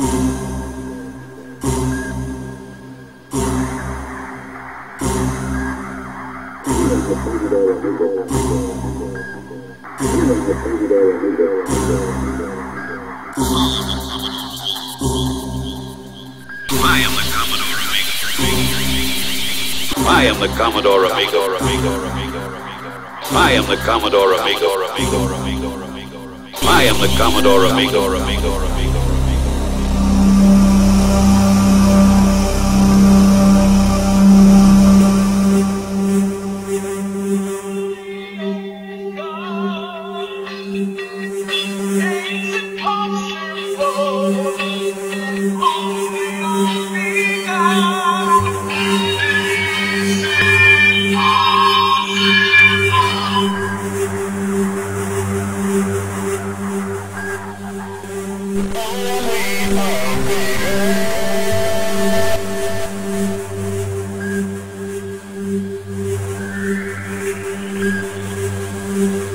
I am the Commodore, Amiga. I am the Commodore Amiga. I am the Commodore Amiga. I am the Commodore Amiga.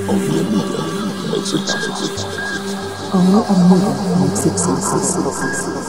Oh, my God. all music.